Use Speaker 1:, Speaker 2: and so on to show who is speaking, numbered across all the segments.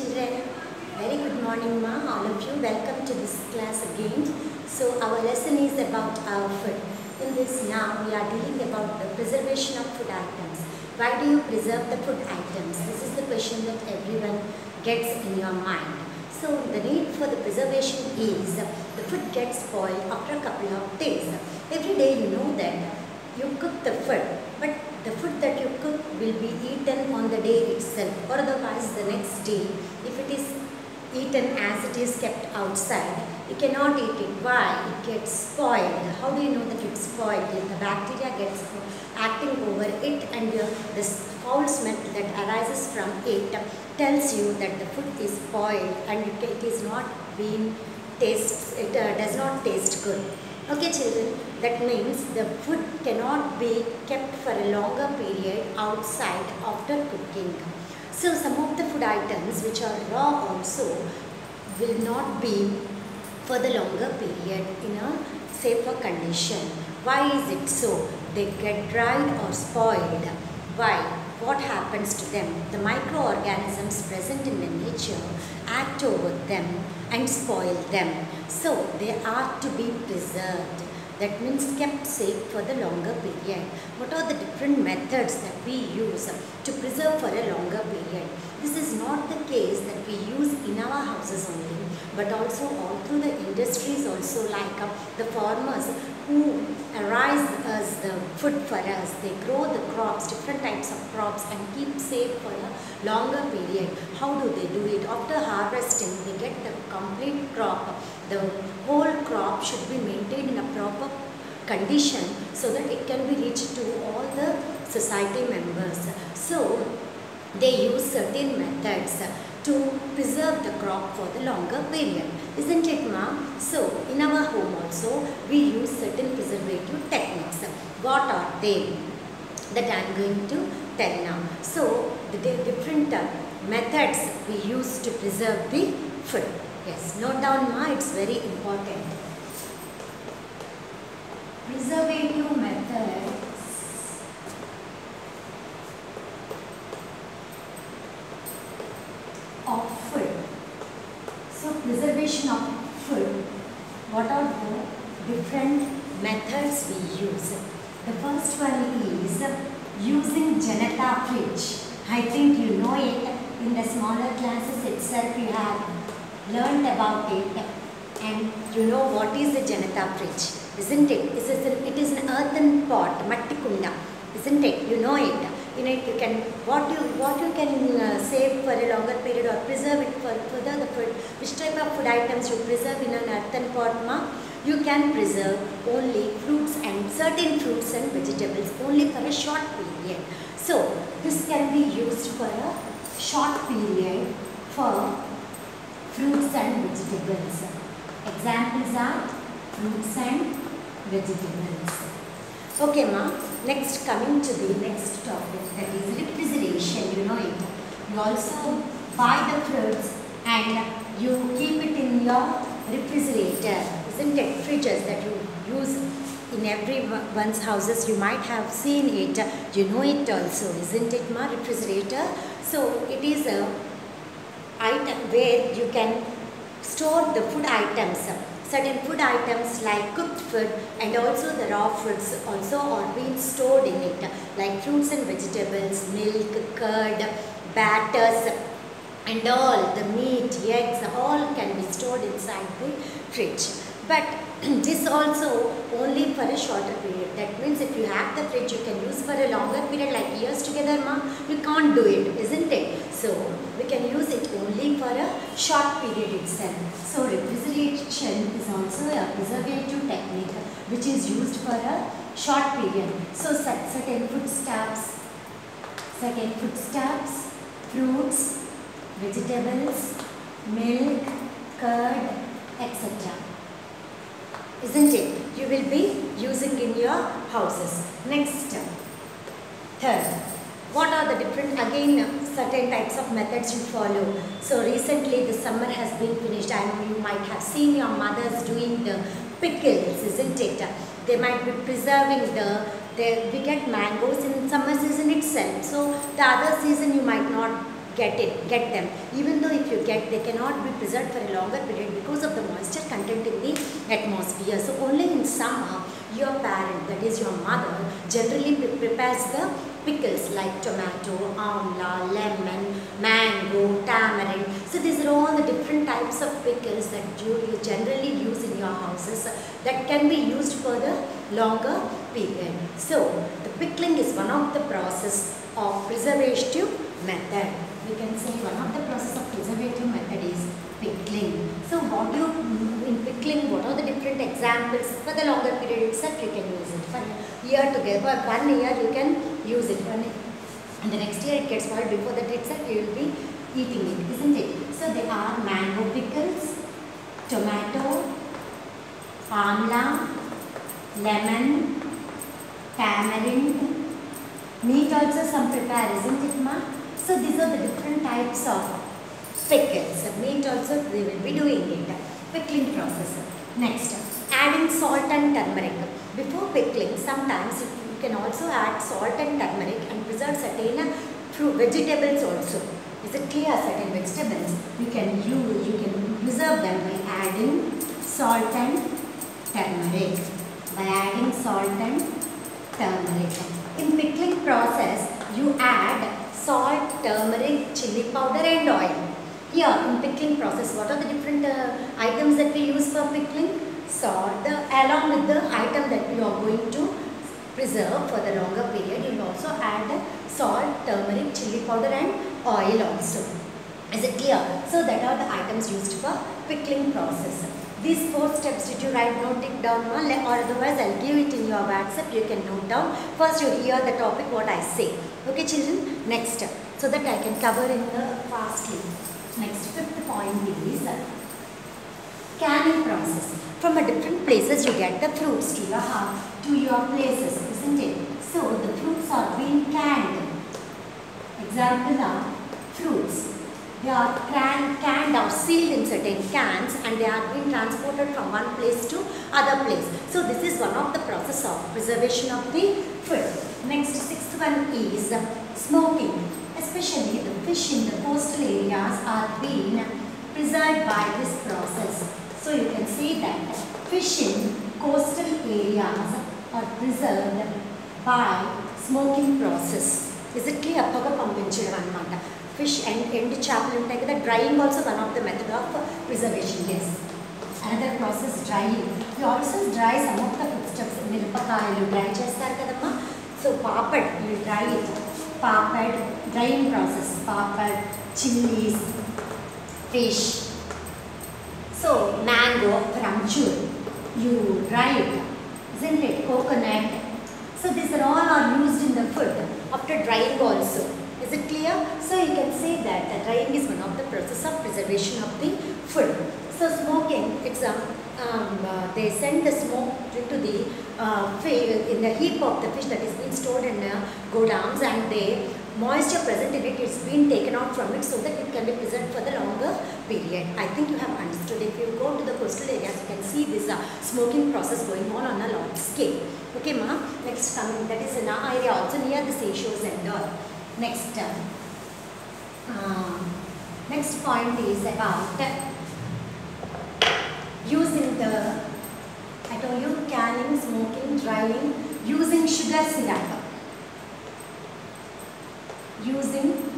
Speaker 1: children. Very good morning, ma. All of you. Welcome to this class again. So our lesson is about our food. In this now, we are dealing about the preservation of food items. Why do you preserve the food items? This is the question that everyone gets in your mind. So the need for the preservation is the food gets spoiled after a couple of days. Every day you know that you cook the food, but the food that you cook will be eaten on the day itself or otherwise the next day. If it is eaten as it is kept outside you cannot eat it. Why? It gets spoiled. How do you know that it's spoiled? The bacteria gets acting over it and uh, this foul smell that arises from it tells you that the food is spoiled and it, is not being taste it uh, does not taste good. Okay children, that means the food cannot be kept for a longer period outside after cooking. So some of the food items which are raw also will not be for the longer period in a safer condition. Why is it so? They get dried or spoiled. Why? What happens to them? The microorganisms present in the nature act over them and spoil them. So they are to be preserved. That means kept safe for the longer period. What are the different methods that we use to preserve for a longer period? This is not the case that we use in our houses only, but also all through the industries also like uh, the farmers who arise as the food for us. They grow the crops, different types of crops and keep safe for a longer period. How do they do it? After harvesting, they get the complete crop. The whole crop should be maintained in a proper condition so that it can be reached to all the society members. So, they use certain methods to preserve the crop for the longer period. Isn't it ma? So, in our home also, we use certain preservative techniques. What are they? That I am going to tell now. So, the different uh, methods we use to preserve the food. Yes, note down ma, it's very important. Preservative methods of food. So preservation of food, what are the different we use? The first one is using Janata fridge. I think you know it in the smaller classes itself you have learned about it and you know what is the Janata fridge, isn't it? It is, an, it is an earthen pot, matti kunda, isn't it? You know it in it you can what you what you can uh, save for a longer period or preserve it for further the food which type of food items you preserve in an earthen pot ma you can preserve only fruits and certain fruits and vegetables only for a short period. So this can be used for a short period for fruits and vegetables. Examples are fruits and vegetables. Okay ma Next, coming to the next topic that is refrigeration, you know it. You also buy the fruits and you keep it in your refrigerator, isn't? Fridges that you use in everyone's houses, you might have seen it, you know it also, isn't it my Refrigerator. So, it is a item where you can store the food items certain food items like cooked food and also the raw foods also are being stored in it like fruits and vegetables, milk, curd, batters and all the meat, eggs all can be stored inside the fridge. But this also only for a shorter period. That means if you have the fridge you can use for a longer period like years together ma, you can't do it isn't it? So we can use it only for a short period itself. So refrigeration is also a preservative technique which is used for a short period. So certain foodstuffs, certain foodstuffs, fruits, vegetables, milk, curd, etc. Isn't it? You will be using in your houses. Next, third, what are the different again certain types of methods you follow so recently the summer has been finished i know you might have seen your mothers doing the pickles isn't it they might be preserving the they, we get mangoes in summer season itself so the other season you might not get it get them even though if you get, they cannot be preserved for a longer period because of the moisture content in the atmosphere. So only in summer, your parent, that is your mother, generally pre- prepares the pickles like tomato, amla, lemon, mango, tamarind. So these are all the different types of pickles that you generally use in your houses that can be used for the longer period. So the pickling is one of the process of preservative method. We can say one of the process of preservative method is pickling. So what you mm, in pickling, what are the different examples for the longer period itself you can use it. For year together, one year you can use it. One, and the next year it gets spoiled before that itself you will be eating it, isn't it? So there are mango pickles, tomato, amla, lemon, tamarind, meat also some prepare, isn't it ma? So these are the different types of pickles. Meat also they will be doing it. Pickling process. Next, adding salt and turmeric. Before pickling, sometimes you can also add salt and turmeric and preserve certain fruit vegetables also. Is it clear? Certain vegetables you can use, you can preserve them by adding salt and turmeric. By adding salt and turmeric. In pickling process, you add salt, turmeric, chili powder and oil. Here in pickling process, what are the different uh, items that we use for pickling? Salt, the, along with the item that you are going to preserve for the longer period, you will also add salt, turmeric, chili powder and oil also. Is it clear? So that are the items used for pickling process. These four steps, did you write, it down or otherwise I'll give it in your WhatsApp, you can note down. First you hear the topic what I say. Okay children, next. So that I can cover in the fastly. Next fifth point is canning process. From a different places you get the fruits to your house, to your places, isn't it? So the fruits are being canned. Example are fruits. They are can, canned or sealed in certain cans and they are being transported from one place to other place. So this is one of the process of preservation of the fruit. Next sixth one is smoking. Especially the fish in the coastal areas are being preserved by this process. So you can see that fish in coastal areas are preserved by smoking process. Is it clear? Fish and end chapel and that drying also one of the method of preservation. Yes. Another process drying. You also dry some of the foodstuffs. Mirpakayalu dry chestar kadamma. So papad, you dry it. Papad, drying process. Papad, chilies, fish. So mango, amchur, you dry it. Isn't it? Coconut. So these are all are used in the food after drying also. Is it clear? So you can say that the drying is one of the process of preservation of the food. So smoking, example, um, um, uh, they send the smoke into the uh, in the heap of the fish that is being stored in uh, godowns and the moisture present in it is being taken out from it so that it can be preserved for the longer period. I think you have understood. If you go to the coastal areas, you can see this uh, smoking process going on on a large scale. Okay, ma. Next coming, that is in our area also near the seashores and all. Next, uh, uh, next point is about using the, I told you, canning, smoking, drying, using sugar syrup. Using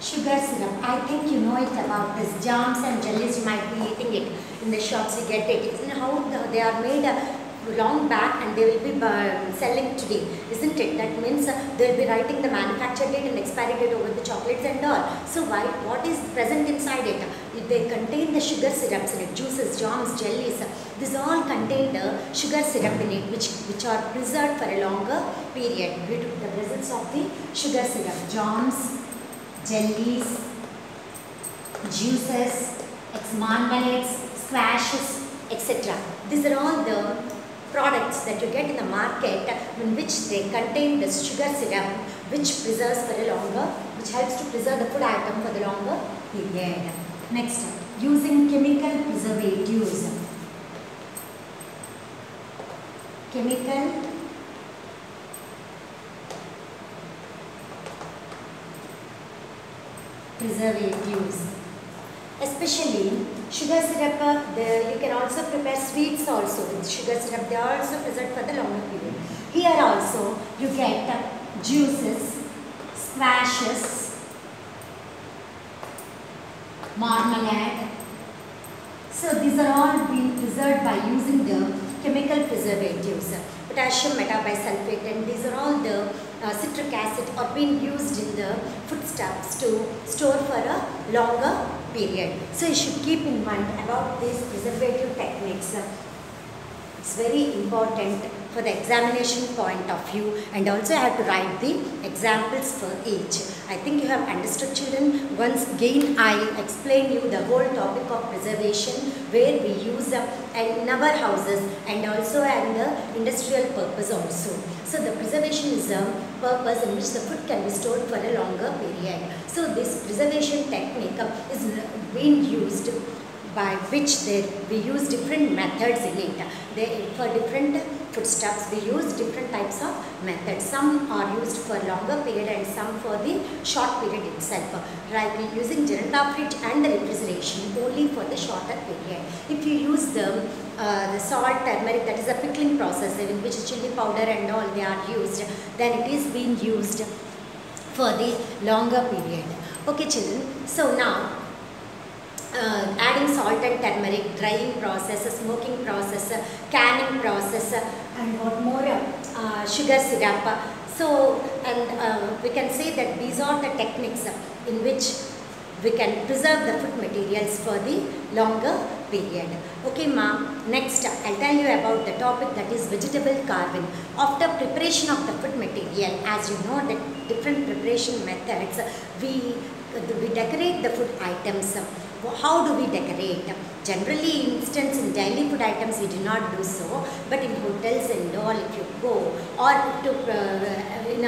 Speaker 1: sugar syrup. I think you know it about this jams and jellies. You might be eating it in the shops. You get it. Isn't it how the, they are made uh, long back and they will be uh, selling today, isn't it? That means uh, they will be writing the manufacture date and expiry date over the chocolates and all. So why? What is present inside it? They contain the sugar syrups in it, juices, jams, jellies. These all contain the sugar syrup in it, which which are preserved for a longer period due to the presence of the sugar syrup, jams, jellies, juices, ex marmalades, squashes, etc. These are all the products that you get in the market in which they contain the sugar syrup which preserves for a longer, which helps to preserve the food item for the longer period. Next, using chemical preservatives. Chemical preservatives. especially sugar syrup, uh, the, you can also prepare sweets also with sugar syrup. They are also preserved for the longer period. Here also you get uh, juices, squashes, marmalade. So these are all being preserved by using the chemical preservatives, potassium metabisulfite and these are all the uh, citric acid are being used in the foodstuffs to store for a longer period. So you should keep in mind about these preservative techniques. It's very important for the examination point of view and also I have to write the examples for each. I think you have understood children. Once again I explain you the whole topic of preservation where we use uh, in our houses and also and the industrial purpose also. So the preservation is a purpose in which the food can be stored for a longer period. So this preservation technique is being used by which there we use different methods in it. They, for different foodstuffs we use different types of methods. Some are used for longer period and some for the short period itself. Like using Janata fridge and the refrigeration only for the shorter period. If you use the uh, the salt, turmeric that is a pickling process in which chili powder and all they are used then it is being used for the longer period. Okay children, so now uh, adding salt and turmeric, drying process, smoking process, canning process and what more uh, sugar syrup. So and uh, we can say that these are the techniques in which we can preserve the food materials for the longer period. Okay ma'am, next I'll tell you about the topic that is vegetable carving. After preparation of the food material, as you know the different preparation methods, we, we decorate the food items how do we decorate? Generally, instance in daily food items we do not do so, but in hotels and all if you go or to uh, in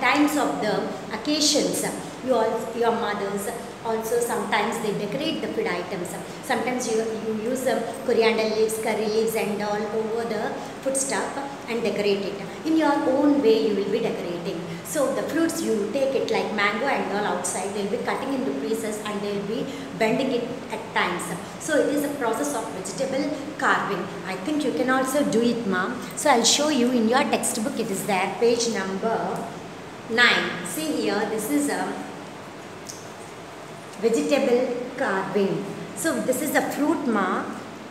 Speaker 1: times of the occasions, you all, your mothers also sometimes they decorate the food items. Sometimes you, you use um, coriander leaves, curry leaves and all over the food stuff and decorate it. In your own way you will be decorating. So the fruits you take it like mango and all outside, they'll be cutting into pieces and they'll be bending it at times. So it is a process of vegetable carving. I think you can also do it mom. So I'll show you in your textbook it is there page number 9. See here this is a vegetable carving. So this is a fruit ma.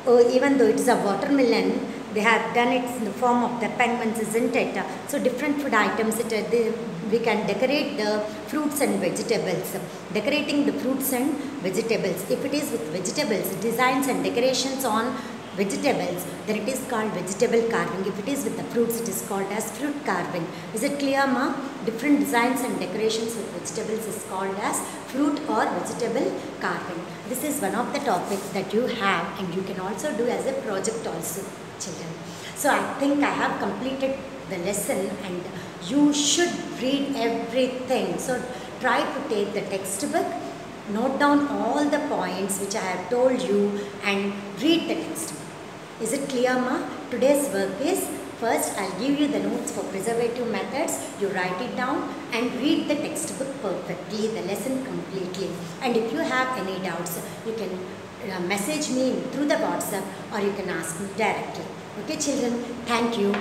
Speaker 1: Oh, even though it is a watermelon they have done it in the form of the penguins isn't it so different food items it, uh, they, we can decorate the fruits and vegetables decorating the fruits and vegetables if it is with vegetables designs and decorations on vegetables then it is called vegetable carving if it is with the fruits it is called as fruit carving is it clear ma different designs and decorations with vegetables is called as fruit or vegetable carving this is one of the topics that you have and you can also do as a project also children. So I think I have completed the lesson and you should read everything. So try to take the textbook, note down all the points which I have told you and read the textbook. Is it clear ma? Today's work is first I'll give you the notes for preservative methods. You write it down and read the textbook perfectly, the lesson completely. And if you have any doubts, you can uh, message me through the WhatsApp or you can ask me directly. Okay children, thank you.